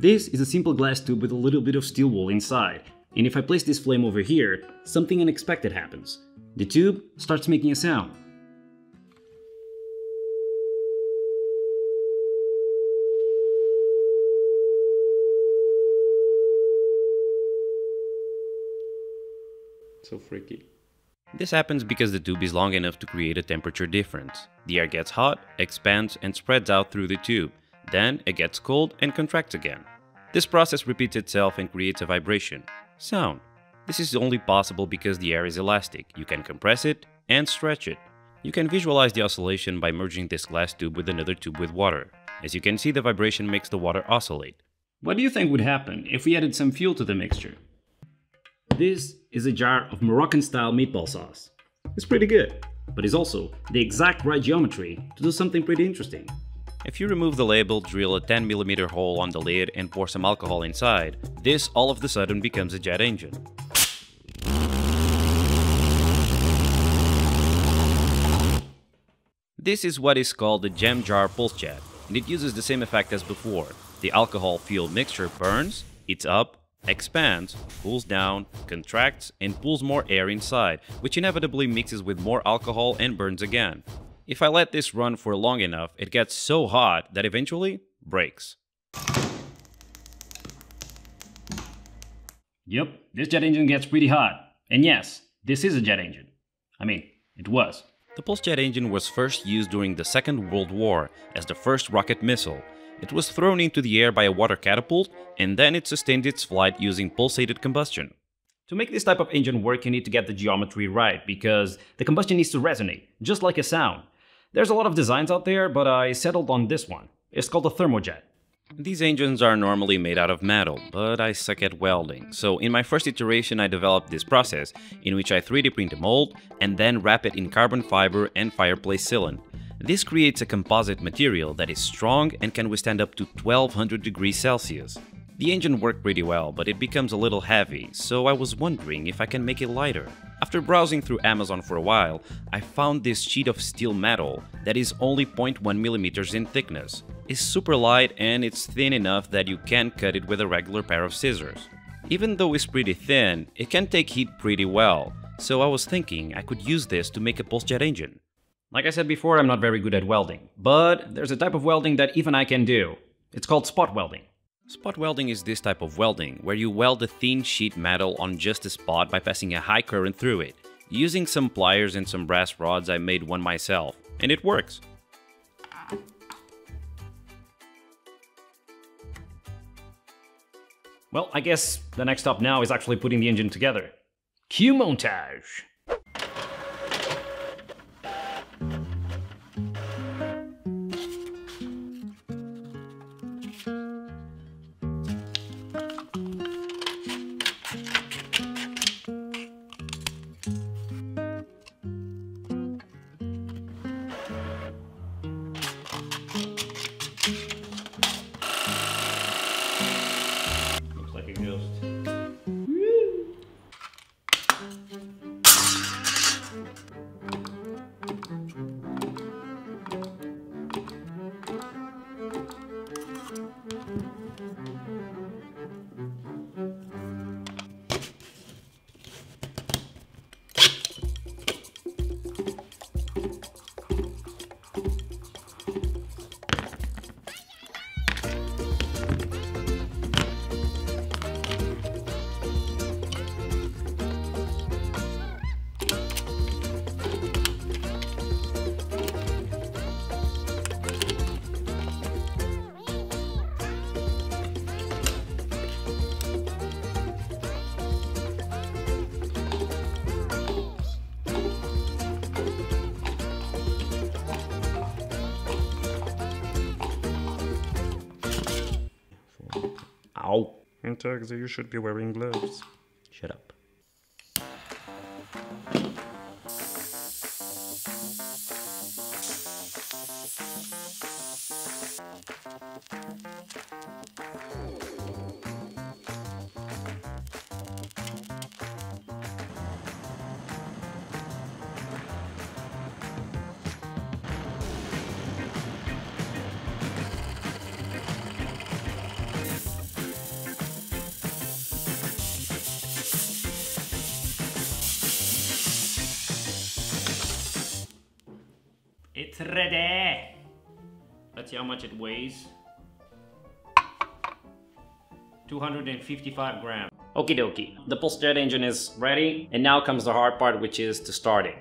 This is a simple glass tube with a little bit of steel wool inside, and if I place this flame over here, something unexpected happens. The tube starts making a sound. So freaky. This happens because the tube is long enough to create a temperature difference. The air gets hot, expands, and spreads out through the tube. Then it gets cold and contracts again. This process repeats itself and creates a vibration. Sound. This is only possible because the air is elastic. You can compress it and stretch it. You can visualize the oscillation by merging this glass tube with another tube with water. As you can see, the vibration makes the water oscillate. What do you think would happen if we added some fuel to the mixture? This is a jar of Moroccan style meatball sauce. It's pretty good, but it's also the exact right geometry to do something pretty interesting. If you remove the label, drill a 10mm hole on the lid and pour some alcohol inside, this all of a sudden becomes a jet engine. This is what is called the jam jar pulse jet, and it uses the same effect as before. The alcohol fuel mixture burns, heats up, expands, cools down, contracts, and pulls more air inside, which inevitably mixes with more alcohol and burns again. If I let this run for long enough, it gets so hot that eventually breaks. Yep, this jet engine gets pretty hot. And yes, this is a jet engine. I mean, it was. The pulse jet engine was first used during the Second World War as the first rocket missile. It was thrown into the air by a water catapult, and then it sustained its flight using pulsated combustion. To make this type of engine work, you need to get the geometry right, because the combustion needs to resonate, just like a sound. There's a lot of designs out there, but I settled on this one. It's called a thermojet. These engines are normally made out of metal, but I suck at welding, so in my first iteration I developed this process, in which I 3D print a mold and then wrap it in carbon fiber and fireplace sealant. This creates a composite material that is strong and can withstand up to 1200 degrees Celsius. The engine worked pretty well, but it becomes a little heavy, so I was wondering if I can make it lighter. After browsing through Amazon for a while, I found this sheet of steel metal that is only 0.1mm in thickness. It's super light and it's thin enough that you can cut it with a regular pair of scissors. Even though it's pretty thin, it can take heat pretty well, so I was thinking I could use this to make a pulse jet engine. Like I said before, I'm not very good at welding, but there's a type of welding that even I can do. It's called spot welding. Spot welding is this type of welding, where you weld a thin sheet metal on just a spot by passing a high current through it. Using some pliers and some brass rods, I made one myself, and it works. Well, I guess the next stop now is actually putting the engine together. Cue montage! Ow. Integza, you should be wearing gloves. Shut up. Ready. Let's see how much it weighs. 255 grams. Okie dokie, the pulse jet engine is ready, and now comes the hard part, which is to start it.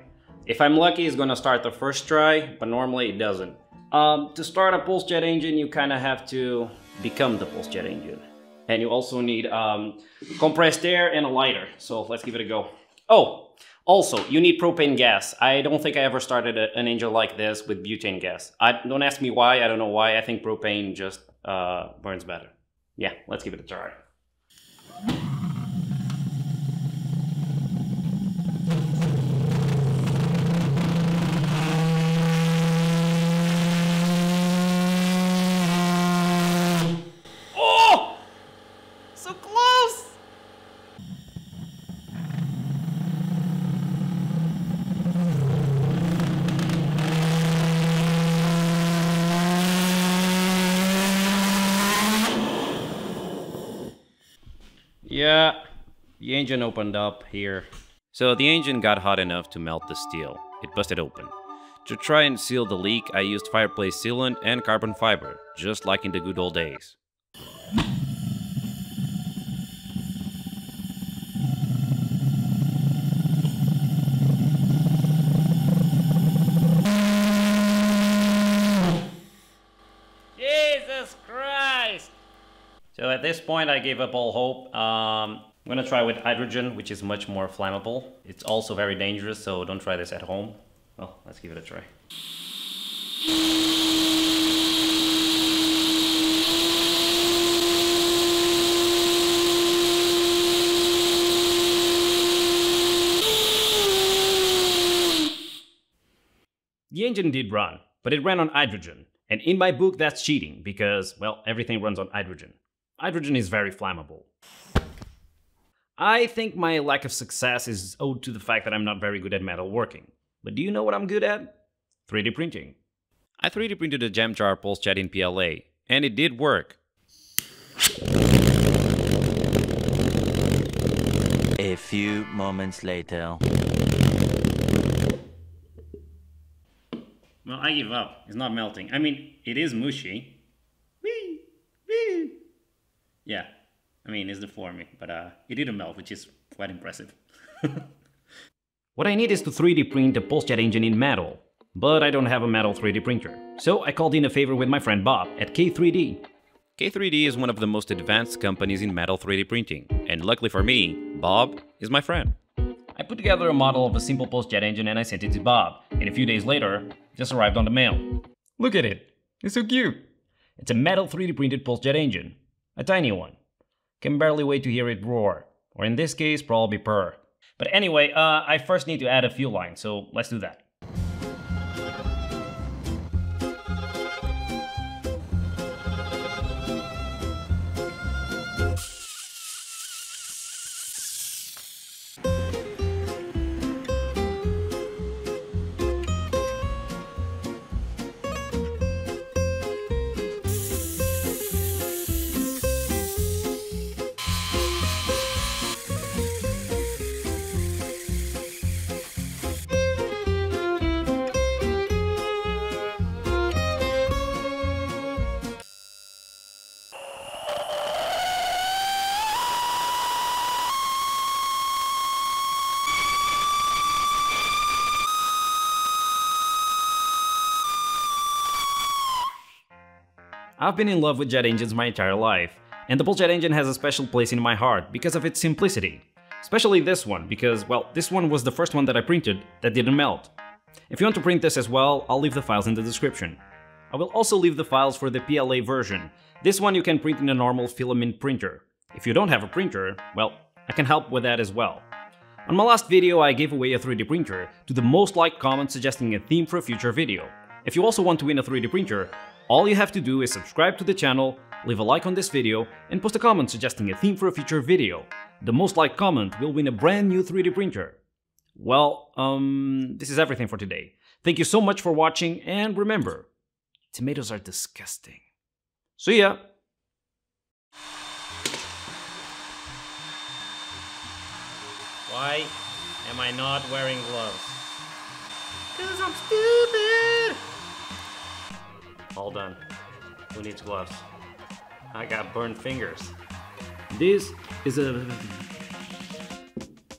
If I'm lucky, it's gonna start the first try, but normally it doesn't. Um, to start a pulse jet engine, you kind of have to become the pulse jet engine. And you also need um, compressed air and a lighter. So let's give it a go. Oh, also, you need propane gas. I don't think I ever started a, an engine like this with butane gas. I Don't ask me why, I don't know why. I think propane just uh, burns better. Yeah, let's give it a try. Oh! So close! Yeah, the engine opened up here. So the engine got hot enough to melt the steel. It busted open. To try and seal the leak, I used fireplace sealant and carbon fiber, just like in the good old days. Jesus Christ! So at this point, I gave up all hope. Um, I'm gonna try with hydrogen, which is much more flammable. It's also very dangerous, so don't try this at home. Well, let's give it a try. The engine did run, but it ran on hydrogen. And in my book, that's cheating because, well, everything runs on hydrogen. Hydrogen is very flammable. I think my lack of success is owed to the fact that I'm not very good at metal working. But do you know what I'm good at? 3D printing. I 3D printed a jam jar pulse jet in PLA, and it did work. A few moments later. Well, I give up. It's not melting. I mean, it is mushy. Whee! Whee! Yeah, I mean, it's deforming, but uh, it didn't melt, which is quite impressive. what I need is to 3D print a pulse jet engine in metal, but I don't have a metal 3D printer. So I called in a favor with my friend Bob at K3D. K3D is one of the most advanced companies in metal 3D printing, and luckily for me, Bob is my friend. I put together a model of a simple pulse jet engine and I sent it to Bob, and a few days later, it just arrived on the mail. Look at it! It's so cute! It's a metal 3D printed pulse jet engine. A tiny one. Can barely wait to hear it roar. Or in this case, probably purr. But anyway, uh, I first need to add a fuel line, so let's do that. I've been in love with jet engines my entire life, and the Pulse Jet engine has a special place in my heart because of its simplicity. Especially this one, because, well, this one was the first one that I printed that didn't melt. If you want to print this as well, I'll leave the files in the description. I will also leave the files for the PLA version. This one you can print in a normal filament printer. If you don't have a printer, well, I can help with that as well. On my last video, I gave away a 3D printer to the most liked comment suggesting a theme for a future video. If you also want to win a 3D printer, all you have to do is subscribe to the channel, leave a like on this video, and post a comment suggesting a theme for a future video. The most liked comment will win a brand new 3D printer. Well, um, this is everything for today. Thank you so much for watching, and remember, tomatoes are disgusting. See ya! Why am I not wearing gloves? Cause I'm stupid! All done. Who needs gloves? I got burned fingers. This is a